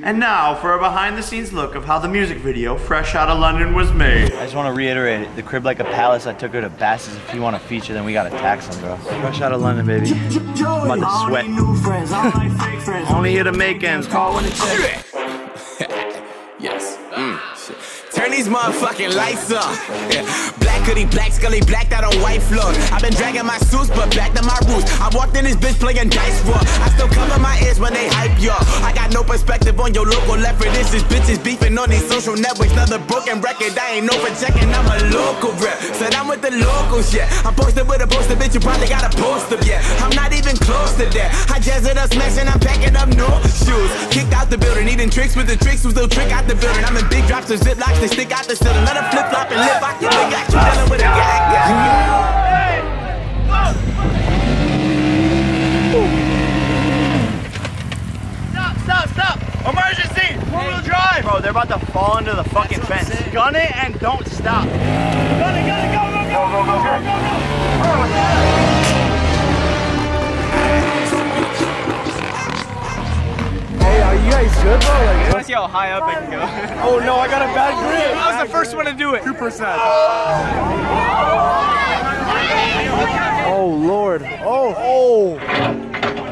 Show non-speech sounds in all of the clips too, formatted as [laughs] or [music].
And now for a behind the scenes look of how the music video Fresh Outta London was made. I just want to reiterate it. The crib like a palace. I took her to Bass's. If you want to feature, then we gotta tax them, bro. Fresh out of London, baby. I'm about to sweat. Only here to make ends. Call when it's [laughs] Yes. Mm. Turn these motherfucking lights up. Yeah. Black hoodie, black scully, blacked out on white floors. I've been dragging my suits, but back to my roots. I walked in this bitch playing dice for. I still cover my ears when they hype y'all. I got no perspective on your local left this. Is bitches beefing on these social networks. Another broken record. I ain't no for checking. I'm a local rep. Said I'm with the locals, yeah. I'm posted with a poster, bitch. You probably got a poster, yeah. I'm not even close to that. I jazz it up, smashing. I'm packing up no shoes. Kicked out the building, eating tricks with the tricks. Who's still trick out the building. I'm in big drops of ziplocs. They stick out the ceiling. Let 'em flip flop and live. I can Got. Stop, stop! Emergency! Four-wheel drive! Bro, they're about to fall into the fucking fence. Gun it and don't stop. Go, go, go! Hey, are you guys good, bro? Like, I want to see how high up I can go. oh, no, I got a bad grip! I was the first one to do it. 2%. Oh lord. Oh, oh.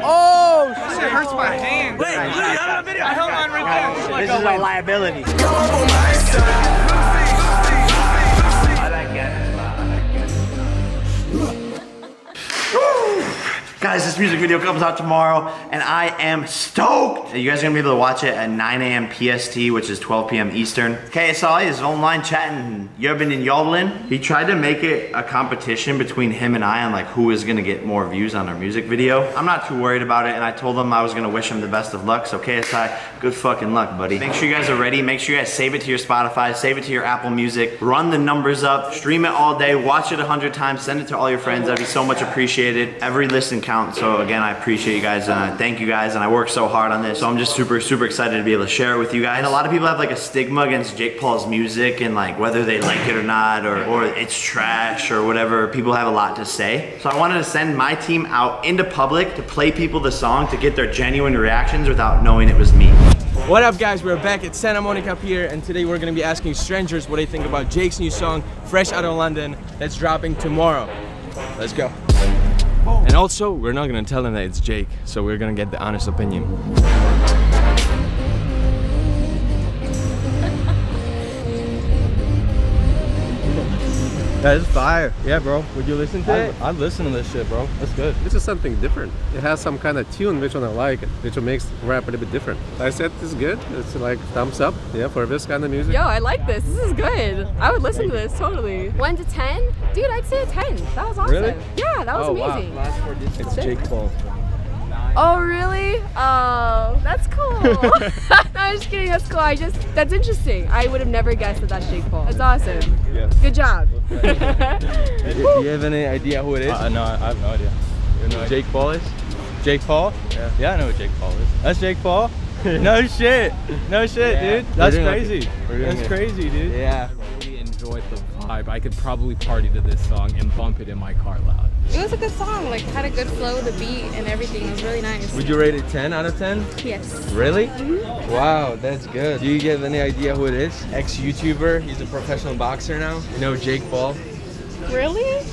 Oh, shit. It hurts my hand. Wait, wait, I have a video. I held on right there. This is a liability. Guys, this music video comes out tomorrow, and I am stoked. You guys are gonna be able to watch it at 9 a.m. PST, which is 12 p.m. Eastern. KSI is online chatting Yubin and Yodelin. He tried to make it a competition between him and I on like who is gonna get more views on our music video. I'm not too worried about it, and I told him I was gonna wish him the best of luck. So KSI, good fucking luck, buddy. Make sure you guys are ready. Make sure you guys save it to your Spotify, save it to your Apple Music, run the numbers up, stream it all day, watch it a hundred times, send it to all your friends. That'd be so much appreciated. Every listen. So again, I appreciate you guys and I thank you guys. And I worked so hard on this. So I'm just super, super excited to be able to share it with you guys. And a lot of people have like a stigma against Jake Paul's music and like whether they like it or not, or, or it's trash or whatever. People have a lot to say. So I wanted to send my team out into public to play people the song to get their genuine reactions without knowing it was me. What up, guys? We're back at Santa Monica Pier, and today we're gonna be asking strangers what they think about Jake's new song, Fresh Outta London, that's dropping tomorrow. Let's go. And also, we're not gonna tell them that it's Jake, so we're gonna get the honest opinion. That is fire. Yeah, bro. Would you listen to it? I'd listen to this shit, bro. That's good. This is something different. It has some kind of tune which one I like, which makes rap a little bit different. I said this is good. It's like thumbs up, yeah, for this kind of music. Yo, I like this. This is good. I would listen to this totally. One to ten, dude. I'd say a ten. That was awesome. Really? Yeah, that was oh, amazing. wow. It's Jake Paul. Oh really? Oh, that's cool. [laughs] [laughs] no, I'm just kidding. That's cool. I just that's interesting. I would have never guessed that that's Jake Paul. That's awesome. Yeah. Good job. [laughs] Do you have any idea who it is? Uh, no, I have no idea. You know who Jake Paul is? Jake Paul? Yeah. yeah, I know who Jake Paul is. That's Jake Paul? no shit. No shit, Yeah. dude. That's We're doing like- crazy. That's it. crazy, dude. Yeah. I really enjoyed the vibe. I could probably party to this song and bump it in my car loud. It was a good song, like had a good flow, the beat and everything. It was really nice. Would you rate it 10 out of 10? Yes. Really? Mm-hmm. Wow, that's good. Do you get any idea who it is? Ex-YouTuber. He's a professional boxer now. You know Jake Paul? Really?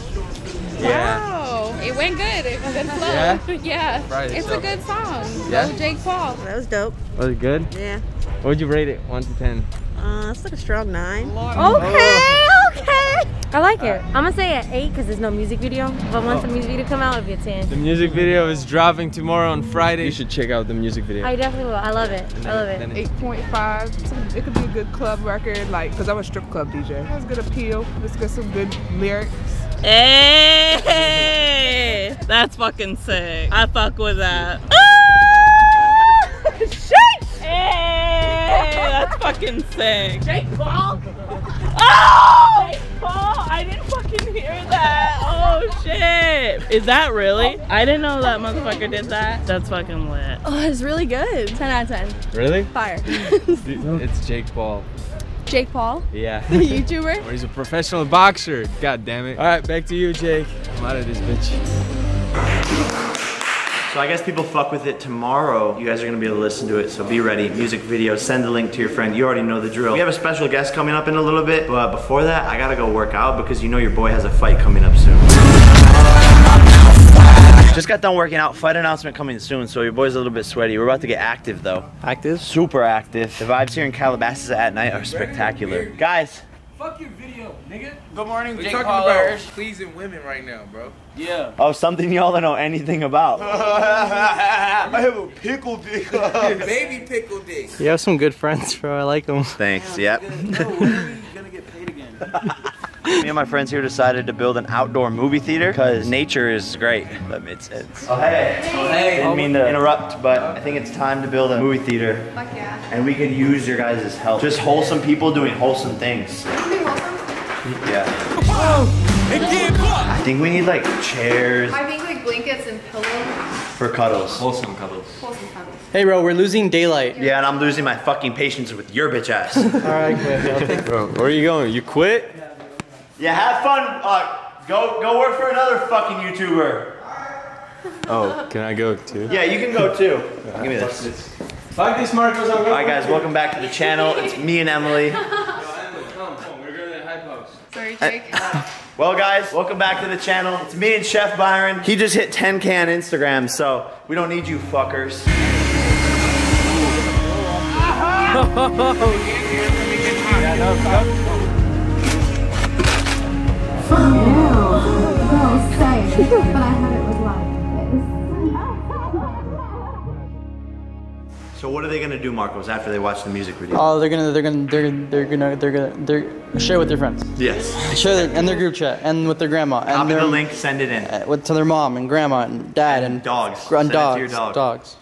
Yeah. Wow. It went good. It was a good flow. Yeah? [laughs] Yeah. Right, it's so- a good song. Yeah? Go Jake Paul. That was dope. Was it good? Yeah. What would you rate it? 1 to 10? Uh, it's like a strong nine. Okay, okay. I like it. I'm gonna say an eight because there's no music video. But once the music video come out, it'll be a ten. The music video is dropping tomorrow on Friday. You should check out the music video. I definitely will. I love it. I love it. 8.5. It could be a good club record, like, because I'm a strip club DJ. It has good appeal. It's got some good lyrics. Hey, that's fucking sick. I fuck with that. [laughs] Ah, shit! Hey, that's fucking sick. Jake Paul. Oh! Shit! Is that really? I didn't know that motherfucker did that. That's fucking lit. Oh, it's really good. Ten out of ten. Really? Fire. [laughs] it's Jake Paul. Jake Paul, Yeah. the [laughs] YouTuber. Or he's a professional boxer. God damn it. All right, back to you, Jake. I'm out of this bitch. So So I guess people fuck with it tomorrow. You guys are gonna be able to listen to it, so be ready. Music video, send the link to your friend. You already know the drill. We have a special guest coming up in a little bit, but before that, I gotta go work out because you know your boy has a fight coming up soon. Just got done working out. Fight announcement coming soon, so your boy's a little bit sweaty. We're about to get active though. Active? Super active. The vibes here in Calabasas at night are spectacular. Guys, Fuck your video, nigga. Good morning, We're Jake talking Paulers. about pleasing women right now, bro. Yeah. oh, something y'all don't know anything about. I have a pickle dick. Baby pickle dick. You have some good friends, bro. I like them. Thanks, yep. gonna get paid again. [laughs] [laughs] Me and my friends here decided to build an outdoor movie theater because nature is great. But it's, it's oh hey, Oh, hey. Didn't mean to interrupt, but I think it's time to build a movie theater, Fuck yeah. and we could use your guys' help. Just wholesome people doing wholesome things. Yeah. I think we need like chairs I think like blankets and pillows. for cuddles. Wholesome cuddles. Wholesome cuddles. Hey, bro, we're losing daylight. Yeah, and I'm losing my fucking patience with your bitch ass. [laughs] All right, quit. Bro, where are you going? You quit? Yeah, have fun. Uh, go go work for another fucking YouTuber. [laughs] Oh, can I go too? Yeah, you can go too. Give me this. Fuck this, Marcos. All right, guys, welcome back to the channel. It's me and Emily. Yo, Emily, come, come. We're going to the high [laughs] post. Sorry, Jake. Well, guys, welcome back to the channel. It's me and Chef Byron. He just hit 10k on Instagram, so we don't need you fuckers. [laughs] So what are they gonna do, Marcos, after they watch the music video? Oh, they're gonna, they're gonna, they're, they're gonna, they're gonna, they're share with their friends. Yes. Share it in their group chat and with their grandma and Copy their the link, send it in. uh, with to their mom and grandma and dad and, Dogs. and Send it to dogs, your dog. dogs.